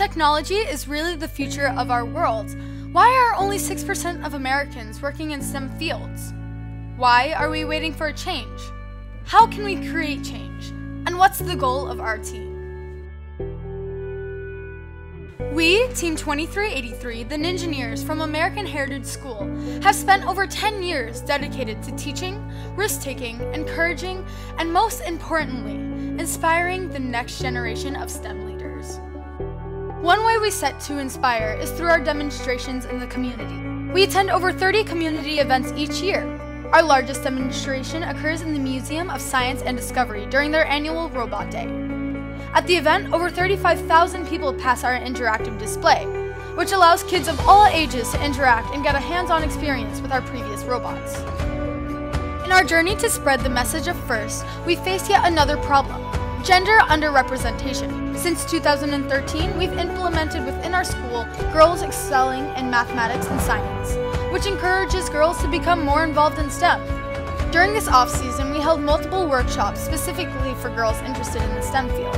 technology is really the future of our world, why are only 6% of Americans working in STEM fields? Why are we waiting for a change? How can we create change? And what's the goal of our team? We, Team 2383, the Ninjineers from American Heritage School, have spent over 10 years dedicated to teaching, risk taking, encouraging, and most importantly, inspiring the next generation of STEM leaders. One way we set to inspire is through our demonstrations in the community. We attend over 30 community events each year. Our largest demonstration occurs in the Museum of Science and Discovery during their annual Robot Day. At the event, over 35,000 people pass our interactive display, which allows kids of all ages to interact and get a hands-on experience with our previous robots. In our journey to spread the message of FIRST, we face yet another problem, gender underrepresentation. Since 2013, we've implemented within our school girls excelling in mathematics and science, which encourages girls to become more involved in STEM. During this off-season, we held multiple workshops specifically for girls interested in the STEM field.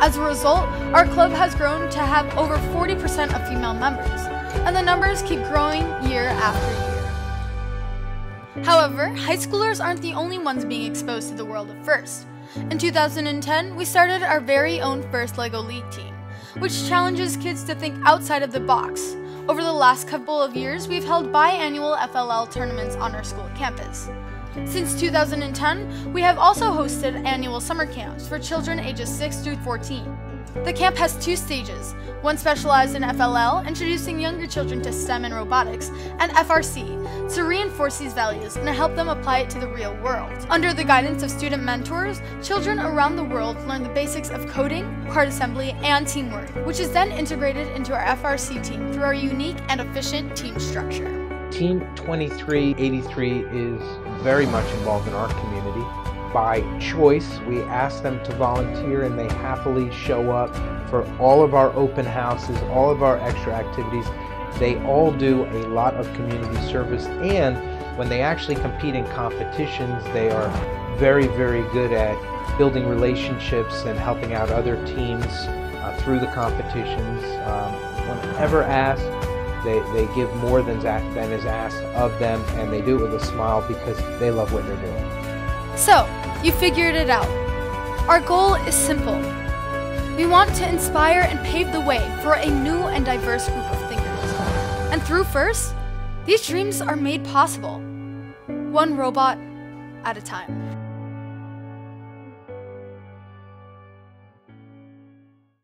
As a result, our club has grown to have over 40% of female members, and the numbers keep growing year after year. However, high schoolers aren't the only ones being exposed to the world of FIRST. In 2010, we started our very own first LEGO League team, which challenges kids to think outside of the box. Over the last couple of years, we've held biannual FLL tournaments on our school campus. Since 2010, we have also hosted annual summer camps for children ages 6 through 14. The camp has two stages, one specialized in FLL, introducing younger children to STEM and robotics, and FRC, to reinforce these values and help them apply it to the real world. Under the guidance of student mentors, children around the world learn the basics of coding, part assembly, and teamwork, which is then integrated into our FRC team through our unique and efficient team structure. Team 2383 is very much involved in our community by choice. We ask them to volunteer and they happily show up for all of our open houses, all of our extra activities. They all do a lot of community service and when they actually compete in competitions, they are very, very good at building relationships and helping out other teams uh, through the competitions. Um, whenever asked, they, they give more than, than is asked of them and they do it with a smile because they love what they're doing. So, you figured it out. Our goal is simple. We want to inspire and pave the way for a new and diverse group of thinkers. And through FIRST, these dreams are made possible, one robot at a time.